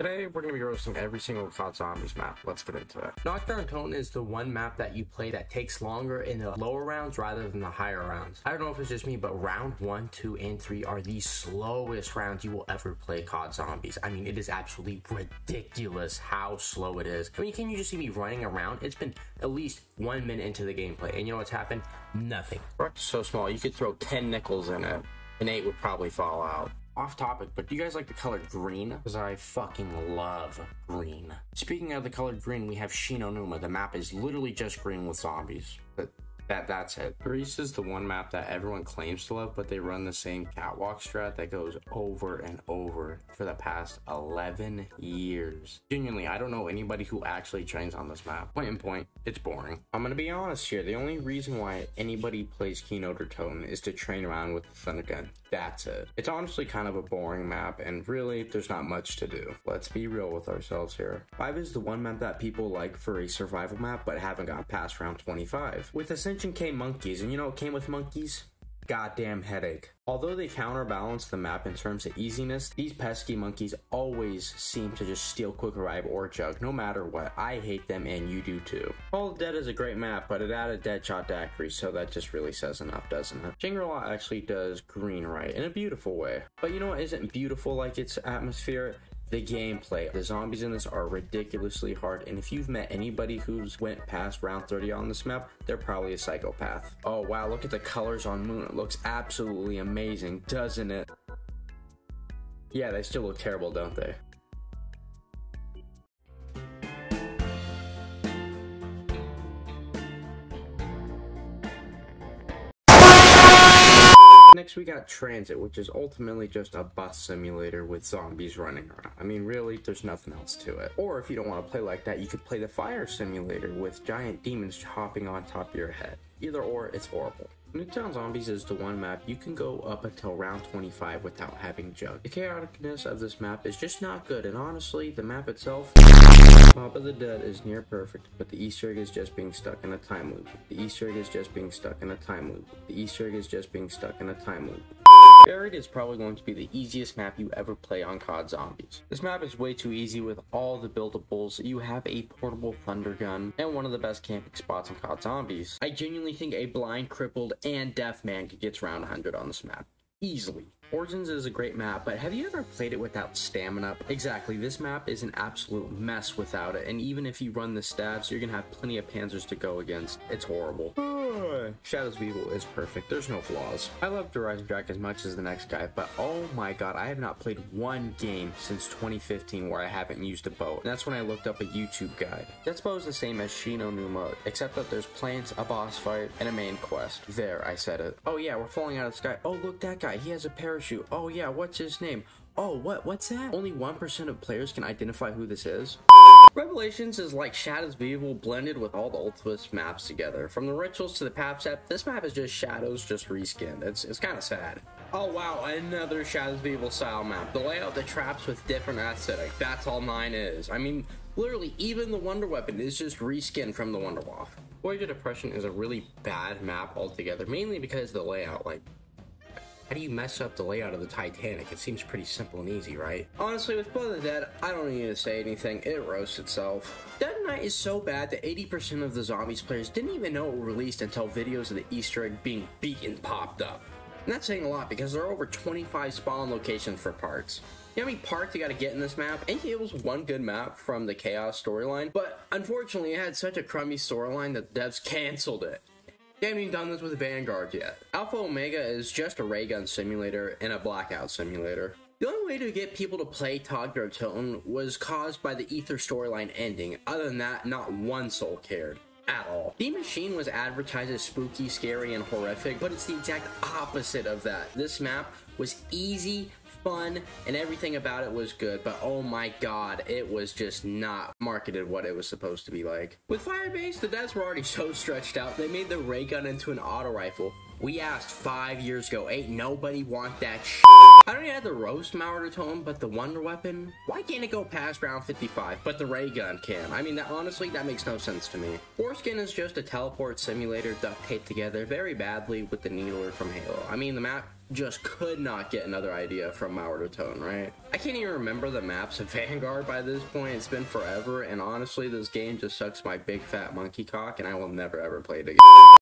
Today, we're going to be roasting every single COD Zombies map. Let's get into it. Nocturne Tone is the one map that you play that takes longer in the lower rounds rather than the higher rounds. I don't know if it's just me, but round 1, 2, and 3 are the slowest rounds you will ever play COD Zombies. I mean, it is absolutely ridiculous how slow it is. I mean, can you just see me running around? It's been at least one minute into the gameplay, and you know what's happened? Nothing. Rock's so small, you could throw 10 nickels in it, and 8 would probably fall out off topic, but do you guys like the color green? Because I fucking love green. Speaking of the color green, we have Shi No Numa. The map is literally just green with zombies. But that that's it. Greece is the one map that everyone claims to love, but they run the same catwalk strat that goes over and over for the past 11 years. Genuinely, I don't know anybody who actually trains on this map. Point in point, it's boring. I'm gonna be honest here. The only reason why anybody plays Kino der Toten is to train around with the Thunder Gun. That's it. It's honestly kind of a boring map, and really, there's not much to do. Let's be real with ourselves here. 5 is the one map that people like for a survival map, but haven't got past round 25. With essentially came monkeys, and you know what came with monkeys? Goddamn headache. Although they counterbalance the map in terms of easiness, these pesky monkeys always seem to just steal Quick Revive or Jug, no matter what. I hate them and you do too. All Dead is a great map, but it added Deadshot Daiquiri, so that just really says enough, doesn't it? Shangri-La actually does green right, in a beautiful way. But you know what isn't beautiful like its atmosphere? The gameplay. The zombies in this are ridiculously hard, and if you've met anybody who's went past round 30 on this map, they're probably a psychopath. Oh wow, look at the colors on Moon. It looks absolutely amazing, doesn't it? Yeah, they still look terrible, don't they? Next, we got Transit, which is ultimately just a bus simulator with zombies running around. I mean, really, there's nothing else to it. Or if you don't want to play like that, you could play the Fire Simulator with giant demons hopping on top of your head. Either or, it's horrible. Nuketown Zombies is the one map you can go up until round 25 without having Jug. The chaoticness of this map is just not good, and honestly, the map itself Mob of the Dead is near perfect, but the Easter egg is just being stuck in a time loop. The Easter egg is just being stuck in a time loop. The Easter egg is just being stuck in a time loop. Buried is probably going to be the easiest map you ever play on COD Zombies. This map is way too easy with all the buildables. You have a portable thunder gun and one of the best camping spots in COD Zombies. I genuinely think a blind, crippled, and deaf man could get around 100 on this map. Easily. Origins is a great map, but have you ever played it without stamina? Exactly, this map is an absolute mess without it, and even if you run the stabs, you're gonna have plenty of panzers to go against. It's horrible. Shadows of Evil is perfect, there's no flaws. I love Der Eisendrache as much as the next guy, but oh my god, I have not played one game since 2015 where I haven't used a boat. And that's when I looked up a YouTube guide. That boat is the same as Shi No Numa, except that there's plants, a boss fight, and a main quest. There, I said it. Oh yeah, we're falling out of the sky. Oh look, that guy, he has a parachute. Oh yeah, what's his name? Oh, what? What's that? Only 1% of players can identify who this is. Revelations is like Shadows of Evil blended with all the Ultimus maps together. From the rituals to the PAPSEP, this map is just Shadows just reskinned. It's, it's kind of sad. Oh wow, another Shadows of Evil style map. The layout, the traps with different aesthetic. That's all 9 is. I mean, literally, even the Wonder Weapon is just reskinned from the Wunderwaffe. Voyage of Depression is a really bad map altogether, mainly because the layout. Like, how do you mess up the layout of the Titanic? It seems pretty simple and easy, right? Honestly, with Blood of the Dead, I don't need to say anything. It roasts itself. Dead Night is so bad that 80% of the Zombies players didn't even know it was released until videos of the Easter egg being beaten popped up. And that's saying a lot because there are over 25 spawn locations for parts. You know how many parts you gotta get in this map? And it was one good map from the Chaos storyline, but unfortunately it had such a crummy storyline that devs cancelled it. Haven't even done this with Vanguard yet. Alpha Omega is just a ray gun simulator and a blackout simulator. The only way to get people to play Todd Tone was caused by the Aether storyline ending. Other than that, not one soul cared at all. The Machine was advertised as spooky, scary, and horrific, but it's the exact opposite of that. This map was easy, fun and everything about it was good, but oh my god, it was just not marketed what it was supposed to be like. With Firebase, the devs were already so stretched out, they made the ray gun into an auto rifle. We asked five years ago, ain't nobody want that sh I don't even have the roast Mauer der Toten, but the Wonder Weapon, why can't it go past round 55, but the ray gun can? I mean, that, honestly, that makes no sense to me. Forsaken is just a teleport simulator duct taped together very badly with the needler from Halo. I mean, the map just could not get another idea from Mauer der Toten, right? I can't even remember the maps of Vanguard by this point. It's been forever, and honestly, this game just sucks my big fat monkey cock, and I will never ever play it again.